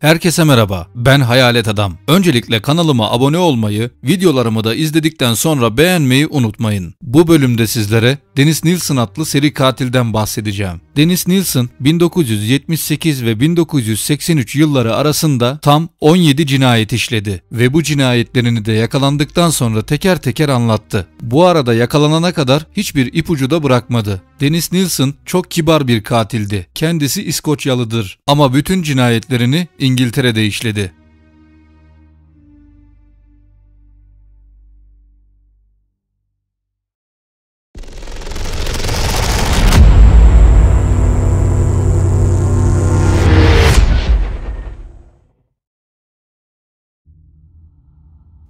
Herkese merhaba, ben Hayalet Adam. Öncelikle kanalıma abone olmayı, videolarımı da izledikten sonra beğenmeyi unutmayın. Bu bölümde sizlere Dennis Nielsen adlı seri katilden bahsedeceğim. Dennis Nielsen 1978 ve 1983 yılları arasında tam 17 cinayet işledi ve bu cinayetlerini de yakalandıktan sonra teker teker anlattı. Bu arada yakalanana kadar hiçbir ipucu da bırakmadı. Dennis Nielsen çok kibar bir katildi. Kendisi İskoçyalıdır ama bütün cinayetlerini İngiltere'de işledi.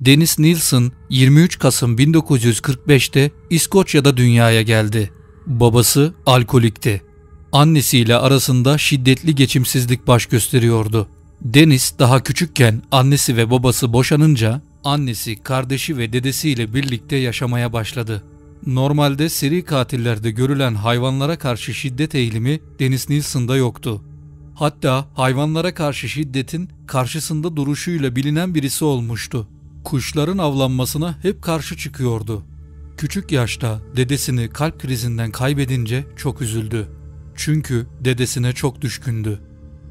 Dennis Nielsen 23 Kasım 1945'te İskoçya'da dünyaya geldi. Babası alkolikti. Annesiyle arasında şiddetli geçimsizlik baş gösteriyordu. Dennis daha küçükken annesi ve babası boşanınca annesi, kardeşi ve dedesiyle birlikte yaşamaya başladı. Normalde seri katillerde görülen hayvanlara karşı şiddet eğilimi Dennis Nielsen'da yoktu. Hatta hayvanlara karşı şiddetin karşısında duruşuyla bilinen birisi olmuştu. Kuşların avlanmasına hep karşı çıkıyordu. Küçük yaşta dedesini kalp krizinden kaybedince çok üzüldü. Çünkü dedesine çok düşkündü.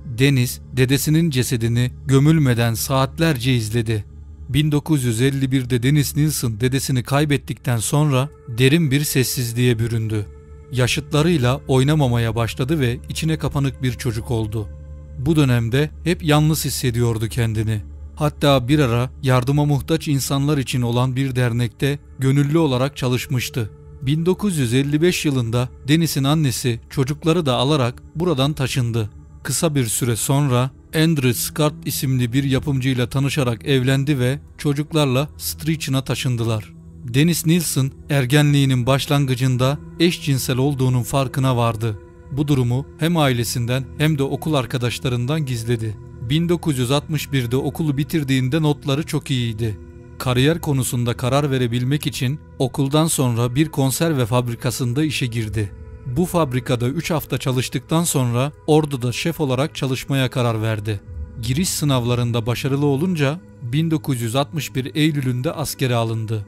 Deniz dedesinin cesedini gömülmeden saatlerce izledi. 1951'de Dennis Nielsen dedesini kaybettikten sonra derin bir sessizliğe büründü. Yaşıtlarıyla oynamamaya başladı ve içine kapanık bir çocuk oldu. Bu dönemde hep yalnız hissediyordu kendini. Hatta bir ara yardıma muhtaç insanlar için olan bir dernekte gönüllü olarak çalışmıştı. 1955 yılında Dennis'in annesi çocukları da alarak buradan taşındı. Kısa bir süre sonra Andrew Scott isimli bir yapımcıyla tanışarak evlendi ve çocuklarla Street'ına taşındılar. Dennis Nielsen ergenliğinin başlangıcında eşcinsel olduğunun farkına vardı. Bu durumu hem ailesinden hem de okul arkadaşlarından gizledi. 1961'de okulu bitirdiğinde notları çok iyiydi. Kariyer konusunda karar verebilmek için okuldan sonra bir konserve fabrikasında işe girdi. Bu fabrikada 3 hafta çalıştıktan sonra orduda şef olarak çalışmaya karar verdi. Giriş sınavlarında başarılı olunca 1961 Eylül'ünde askere alındı.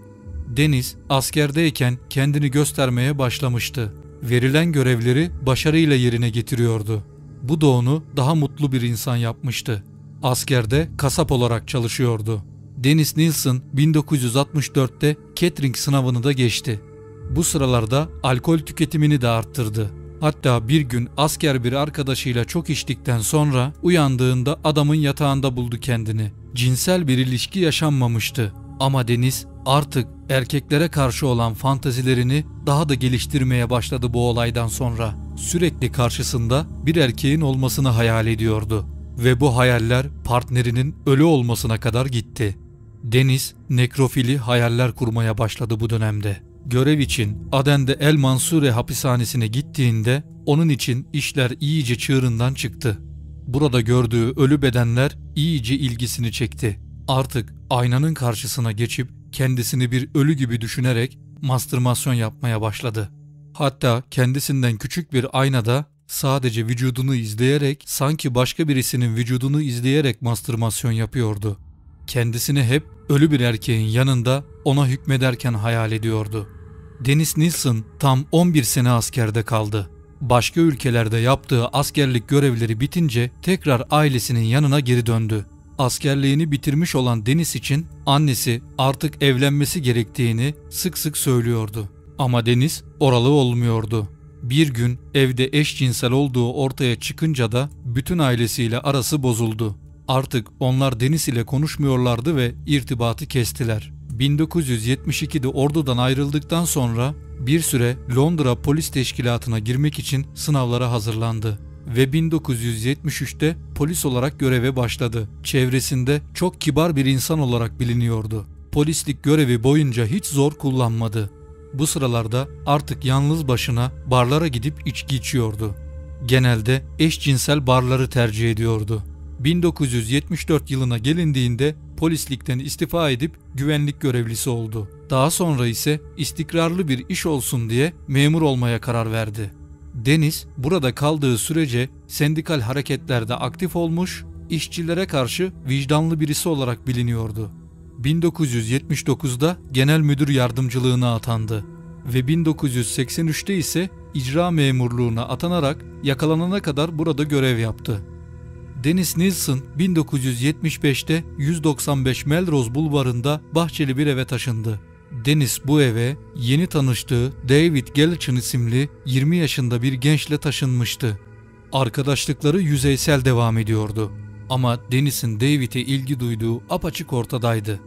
Deniz askerdeyken kendini göstermeye başlamıştı. Verilen görevleri başarıyla yerine getiriyordu. Bu da onu daha mutlu bir insan yapmıştı. Askerde kasap olarak çalışıyordu. Dennis Nielsen 1964'te catering sınavını da geçti. Bu sıralarda alkol tüketimini de arttırdı. Hatta bir gün asker bir arkadaşıyla çok içtikten sonra uyandığında adamın yatağında buldu kendini. Cinsel bir ilişki yaşanmamıştı. Ama Deniz artık erkeklere karşı olan fantazilerini daha da geliştirmeye başladı bu olaydan sonra. Sürekli karşısında bir erkeğin olmasını hayal ediyordu. Ve bu hayaller partnerinin ölü olmasına kadar gitti. Deniz nekrofili hayaller kurmaya başladı bu dönemde. Görev için Aden'de El Mansure hapishanesine gittiğinde onun için işler iyice çığırından çıktı. Burada gördüğü ölü bedenler iyice ilgisini çekti. Artık aynanın karşısına geçip kendisini bir ölü gibi düşünerek mastürmasyon yapmaya başladı. Hatta kendisinden küçük bir aynada sadece vücudunu izleyerek sanki başka birisinin vücudunu izleyerek mastürmasyon yapıyordu. Kendisini hep ölü bir erkeğin yanında ona hükmederken hayal ediyordu. Dennis Nielsen tam 11 sene askerde kaldı. Başka ülkelerde yaptığı askerlik görevleri bitince tekrar ailesinin yanına geri döndü. Askerliğini bitirmiş olan Deniz için annesi artık evlenmesi gerektiğini sık sık söylüyordu. Ama Deniz oralı olmuyordu. Bir gün evde eşcinsel olduğu ortaya çıkınca da bütün ailesiyle arası bozuldu. Artık onlar Deniz ile konuşmuyorlardı ve irtibatı kestiler. 1972'de ordudan ayrıldıktan sonra bir süre Londra Polis Teşkilatı'na girmek için sınavlara hazırlandı ve 1973'te polis olarak göreve başladı. Çevresinde çok kibar bir insan olarak biliniyordu. Polislik görevi boyunca hiç zor kullanmadı. Bu sıralarda artık yalnız başına barlara gidip içki içiyordu. Genelde eşcinsel barları tercih ediyordu. 1974 yılına gelindiğinde polislikten istifa edip güvenlik görevlisi oldu. Daha sonra ise istikrarlı bir iş olsun diye memur olmaya karar verdi. Deniz burada kaldığı sürece sendikal hareketlerde aktif olmuş, işçilere karşı vicdanlı birisi olarak biliniyordu. 1979'da genel müdür yardımcılığına atandı ve 1983'te ise icra memurluğuna atanarak yakalanana kadar burada görev yaptı. Dennis Nilsson 1975'te 195 Melrose Bulvarı'nda bahçeli bir eve taşındı. Dennis bu eve yeni tanıştığı David Gallichan isimli 20 yaşında bir gençle taşınmıştı. Arkadaşlıkları yüzeysel devam ediyordu. Ama Dennis'in David'e ilgi duyduğu apaçık ortadaydı.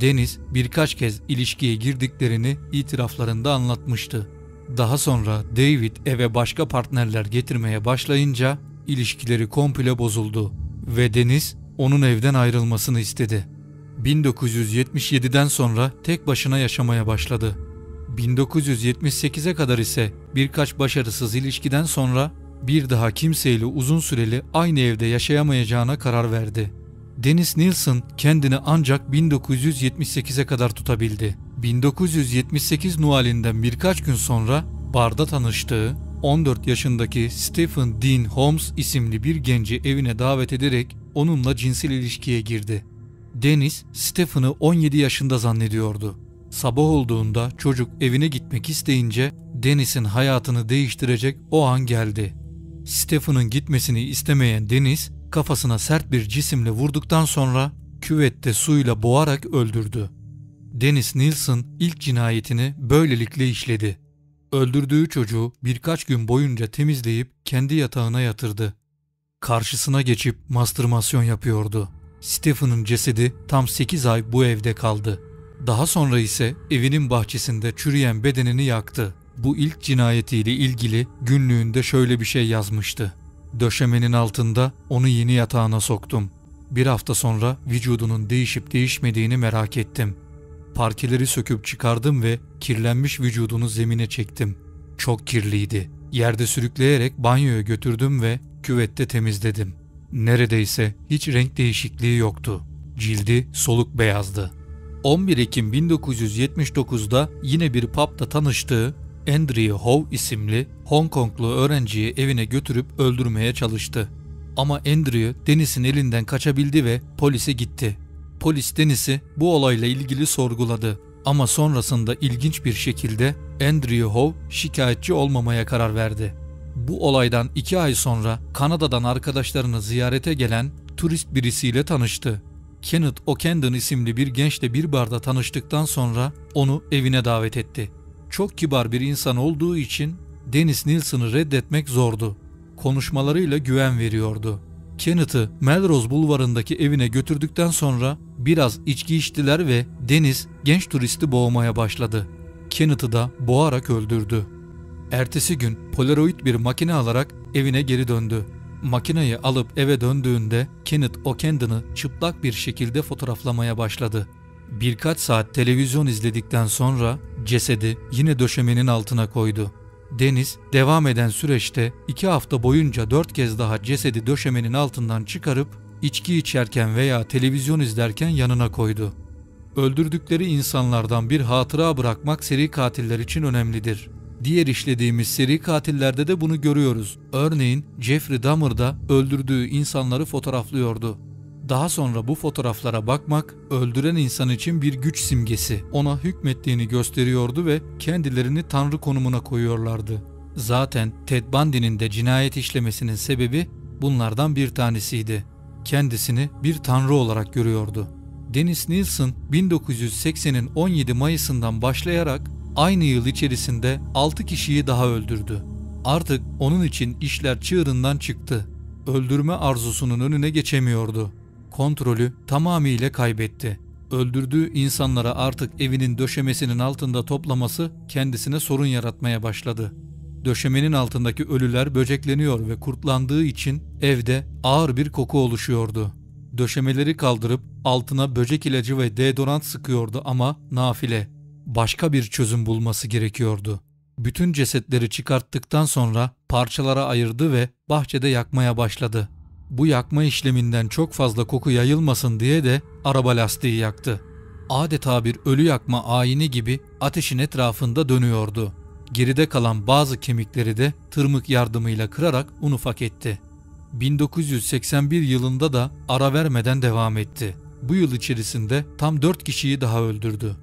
Deniz birkaç kez ilişkiye girdiklerini itiraflarında anlatmıştı. Daha sonra David eve başka partnerler getirmeye başlayınca ilişkileri komple bozuldu ve Deniz onun evden ayrılmasını istedi. 1977'den sonra tek başına yaşamaya başladı. 1978'e kadar ise birkaç başarısız ilişkiden sonra bir daha kimseyle uzun süreli aynı evde yaşayamayacağına karar verdi. Dennis Nilsson kendini ancak 1978'e kadar tutabildi. 1978 Noel'inden birkaç gün sonra barda tanıştığı 14 yaşındaki Stephen Dean Holmes isimli bir genci evine davet ederek onunla cinsel ilişkiye girdi. Dennis, Stephen'ı 17 yaşında zannediyordu. Sabah olduğunda çocuk evine gitmek isteyince Dennis'in hayatını değiştirecek o an geldi. Stephen'ın gitmesini istemeyen Dennis, kafasına sert bir cisimle vurduktan sonra küvette suyla boğarak öldürdü. Dennis Nilsson ilk cinayetini böylelikle işledi. Öldürdüğü çocuğu birkaç gün boyunca temizleyip kendi yatağına yatırdı. Karşısına geçip mastürmasyon yapıyordu. Stephen'ın cesedi tam 8 ay bu evde kaldı. Daha sonra ise evinin bahçesinde çürüyen bedenini yaktı. Bu ilk cinayetiyle ilgili günlüğünde şöyle bir şey yazmıştı. Döşemenin altında onu yeni yatağına soktum. Bir hafta sonra vücudunun değişip değişmediğini merak ettim. Parkeleri söküp çıkardım ve kirlenmiş vücudunu zemine çektim. Çok kirliydi. Yerde sürükleyerek banyoya götürdüm ve küvette temizledim. Neredeyse hiç renk değişikliği yoktu. Cildi soluk beyazdı. 11 Ekim 1979'da yine bir pub'da tanıştığı Andrew Howe isimli Hong Konglu öğrenciyi evine götürüp öldürmeye çalıştı. Ama Andrew Dennis'in elinden kaçabildi ve polise gitti. Polis Dennis'i bu olayla ilgili sorguladı. Ama sonrasında ilginç bir şekilde Andrew Howe şikayetçi olmamaya karar verdi. Bu olaydan iki ay sonra Kanada'dan arkadaşlarını ziyarete gelen turist birisiyle tanıştı. Kenneth O'Candon isimli bir gençle bir barda tanıştıktan sonra onu evine davet etti. Çok kibar bir insan olduğu için Dennis Nilsson'ı reddetmek zordu. Konuşmalarıyla güven veriyordu. Kenneth'ı Melrose Bulvarı'ndaki evine götürdükten sonra biraz içki içtiler ve Deniz genç turisti boğmaya başladı. Kenneth'ı da boğarak öldürdü. Ertesi gün Polaroid bir makine alarak evine geri döndü. Makineyi alıp eve döndüğünde Kenneth O'Candon'ı çıplak bir şekilde fotoğraflamaya başladı. Birkaç saat televizyon izledikten sonra cesedi yine döşemenin altına koydu. Deniz devam eden süreçte iki hafta boyunca dört kez daha cesedi döşemenin altından çıkarıp içki içerken veya televizyon izlerken yanına koydu. Öldürdükleri insanlardan bir hatıra bırakmak seri katiller için önemlidir. Diğer işlediğimiz seri katillerde de bunu görüyoruz. Örneğin Jeffrey Dahmer da öldürdüğü insanları fotoğraflıyordu. Daha sonra bu fotoğraflara bakmak öldüren insan için bir güç simgesi. Ona hükmettiğini gösteriyordu ve kendilerini tanrı konumuna koyuyorlardı. Zaten Ted Bundy'nin de cinayet işlemesinin sebebi bunlardan bir tanesiydi. Kendisini bir tanrı olarak görüyordu. Dennis Nilsson 1980'in 17 Mayıs'ından başlayarak aynı yıl içerisinde 6 kişiyi daha öldürdü. Artık onun için işler çığırından çıktı. Öldürme arzusunun önüne geçemiyordu kontrolü tamamıyla kaybetti. Öldürdüğü insanlara artık evinin döşemesinin altında toplaması kendisine sorun yaratmaya başladı. Döşemenin altındaki ölüler böcekleniyor ve kurtlandığı için evde ağır bir koku oluşuyordu. Döşemeleri kaldırıp altına böcek ilacı ve deodorant sıkıyordu ama nafile. Başka bir çözüm bulması gerekiyordu. Bütün cesetleri çıkarttıktan sonra parçalara ayırdı ve bahçede yakmaya başladı. Bu yakma işleminden çok fazla koku yayılmasın diye de araba lastiği yaktı. Adeta bir ölü yakma ayini gibi ateşin etrafında dönüyordu. Geride kalan bazı kemikleri de tırmık yardımıyla kırarak un ufak etti. 1981 yılında da ara vermeden devam etti. Bu yıl içerisinde tam 4 kişiyi daha öldürdü.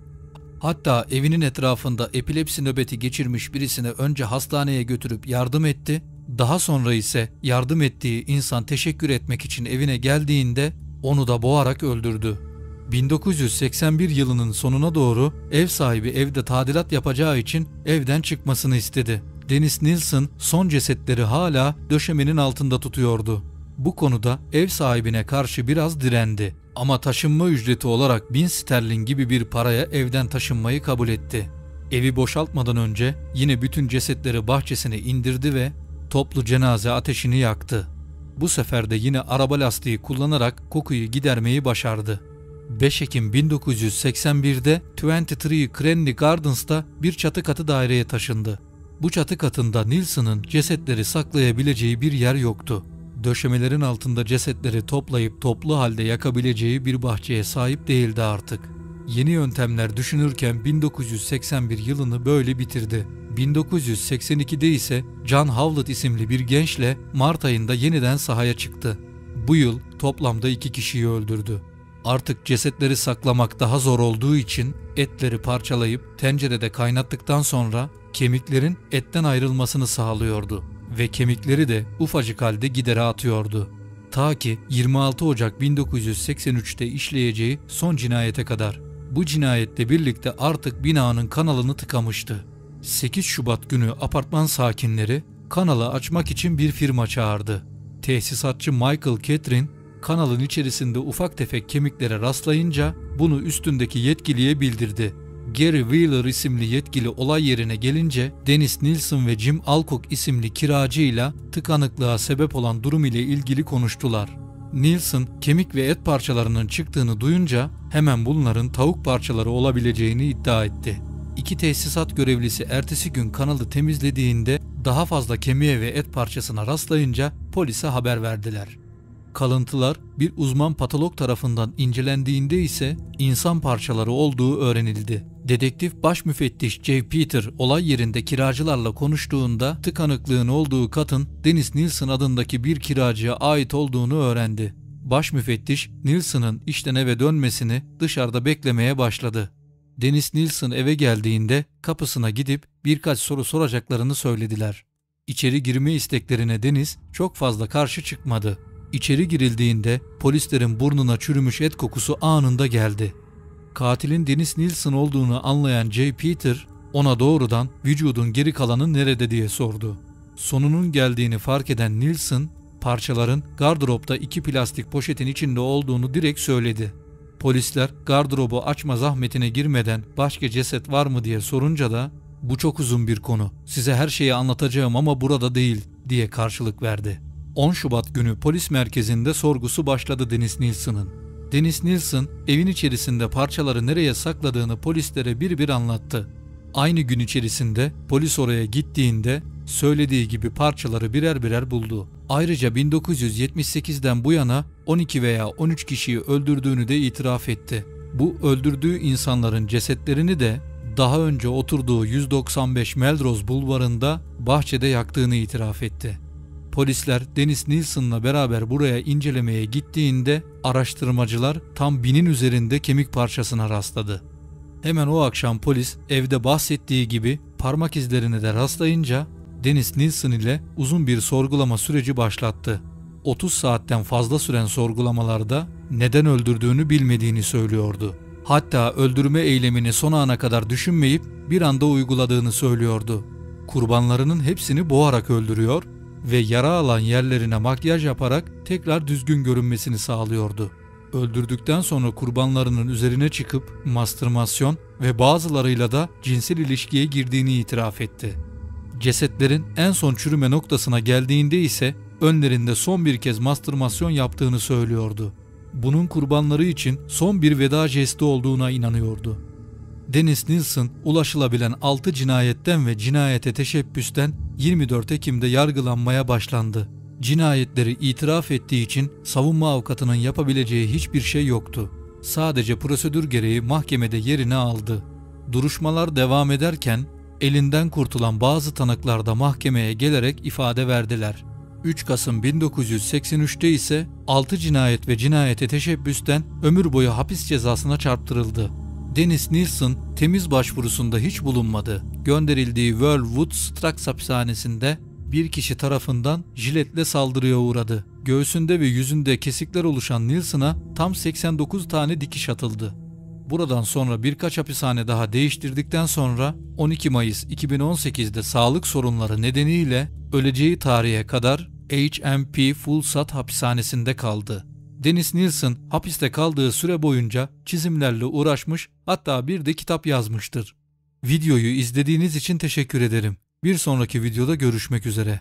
Hatta evinin etrafında epilepsi nöbeti geçirmiş birisine önce hastaneye götürüp yardım etti, daha sonra ise yardım ettiği insan teşekkür etmek için evine geldiğinde onu da boğarak öldürdü. 1981 yılının sonuna doğru ev sahibi evde tadilat yapacağı için evden çıkmasını istedi. Dennis Nilsson son cesetleri hala döşemenin altında tutuyordu. Bu konuda ev sahibine karşı biraz direndi ama taşınma ücreti olarak 1000 sterlin gibi bir paraya evden taşınmayı kabul etti. Evi boşaltmadan önce yine bütün cesetleri bahçesine indirdi ve toplu cenaze ateşini yaktı. Bu sefer de yine araba lastiği kullanarak kokuyu gidermeyi başardı. 5 Ekim 1981'de 23 Cranley Gardens'ta bir çatı katı daireye taşındı. Bu çatı katında Nilsson'ın cesetleri saklayabileceği bir yer yoktu. Döşemelerin altında cesetleri toplayıp toplu halde yakabileceği bir bahçeye sahip değildi artık. Yeni yöntemler düşünürken 1981 yılını böyle bitirdi. 1982'de ise John Howlett isimli bir gençle Mart ayında yeniden sahaya çıktı. Bu yıl toplamda iki kişiyi öldürdü. Artık cesetleri saklamak daha zor olduğu için etleri parçalayıp tencerede kaynattıktan sonra kemiklerin etten ayrılmasını sağlıyordu ve kemikleri de ufacık halde gidere atıyordu. Ta ki 26 Ocak 1983'te işleyeceği son cinayete kadar. Bu cinayetle birlikte artık binanın kanalını tıkamıştı. 8 Şubat günü apartman sakinleri kanalı açmak için bir firma çağırdı. Tesisatçı Michael Catherine kanalın içerisinde ufak tefek kemiklere rastlayınca bunu üstündeki yetkiliye bildirdi. Gary Wheeler isimli yetkili olay yerine gelince Dennis Nilsson ve Jim Alcock isimli kiracıyla tıkanıklığa sebep olan durum ile ilgili konuştular. Nilsson kemik ve et parçalarının çıktığını duyunca hemen bunların tavuk parçaları olabileceğini iddia etti. İki tesisat görevlisi ertesi gün kanalı temizlediğinde daha fazla kemiğe ve et parçasına rastlayınca polise haber verdiler. Kalıntılar bir uzman patolog tarafından incelendiğinde ise insan parçaları olduğu öğrenildi. Dedektif baş müfettiş J. Peter olay yerinde kiracılarla konuştuğunda tıkanıklığın olduğu katın Dennis Nilsson adındaki bir kiracıya ait olduğunu öğrendi. Baş müfettiş Nilsson'ın işten eve dönmesini dışarıda beklemeye başladı. Dennis Nilsson eve geldiğinde kapısına gidip birkaç soru soracaklarını söylediler. İçeri girme isteklerine Deniz çok fazla karşı çıkmadı. İçeri girildiğinde polislerin burnuna çürümüş et kokusu anında geldi. Katilin Dennis Nilsson olduğunu anlayan J. Peter ona doğrudan vücudun geri kalanı nerede diye sordu. Sonunun geldiğini fark eden Nilsson parçaların gardıropta iki plastik poşetin içinde olduğunu direkt söyledi. Polisler gardırobu açma zahmetine girmeden başka ceset var mı diye sorunca da bu çok uzun bir konu. Size her şeyi anlatacağım ama burada değil diye karşılık verdi. 10 Şubat günü polis merkezinde sorgusu başladı Deniz Nilsson'ın. Deniz Nilsson evin içerisinde parçaları nereye sakladığını polislere bir bir anlattı. Aynı gün içerisinde polis oraya gittiğinde söylediği gibi parçaları birer birer buldu. Ayrıca 1978'den bu yana 12 veya 13 kişiyi öldürdüğünü de itiraf etti. Bu öldürdüğü insanların cesetlerini de daha önce oturduğu 195 Melrose bulvarında bahçede yaktığını itiraf etti. Polisler Dennis Nilsson'la beraber buraya incelemeye gittiğinde araştırmacılar tam binin üzerinde kemik parçasına rastladı. Hemen o akşam polis evde bahsettiği gibi parmak izlerine de rastlayınca Dennis Nilsson ile uzun bir sorgulama süreci başlattı. 30 saatten fazla süren sorgulamalarda neden öldürdüğünü bilmediğini söylüyordu. Hatta öldürme eylemini son ana kadar düşünmeyip bir anda uyguladığını söylüyordu. Kurbanlarının hepsini boğarak öldürüyor ve yara alan yerlerine makyaj yaparak tekrar düzgün görünmesini sağlıyordu. Öldürdükten sonra kurbanlarının üzerine çıkıp mastürmasyon ve bazılarıyla da cinsel ilişkiye girdiğini itiraf etti. Cesetlerin en son çürüme noktasına geldiğinde ise önlerinde son bir kez mastürmasyon yaptığını söylüyordu. Bunun kurbanları için son bir veda jesti olduğuna inanıyordu. Dennis Nilsson ulaşılabilen 6 cinayetten ve cinayete teşebbüsten 24 Ekim'de yargılanmaya başlandı. Cinayetleri itiraf ettiği için savunma avukatının yapabileceği hiçbir şey yoktu. Sadece prosedür gereği mahkemede yerini aldı. Duruşmalar devam ederken elinden kurtulan bazı tanıklar da mahkemeye gelerek ifade verdiler. 3 Kasım 1983'te ise 6 cinayet ve cinayete teşebbüsten ömür boyu hapis cezasına çarptırıldı. Dennis Nilsson temiz başvurusunda hiç bulunmadı. Gönderildiği Wellwood Strax hapishanesinde bir kişi tarafından jiletle saldırıya uğradı. Göğsünde ve yüzünde kesikler oluşan Nilsson'a tam 89 tane dikiş atıldı. Buradan sonra birkaç hapishane daha değiştirdikten sonra 12 Mayıs 2018'de sağlık sorunları nedeniyle öleceği tarihe kadar HMP Fulsat hapishanesinde kaldı. Dennis Nilsson hapiste kaldığı süre boyunca çizimlerle uğraşmış hatta bir de kitap yazmıştır. Videoyu izlediğiniz için teşekkür ederim. Bir sonraki videoda görüşmek üzere.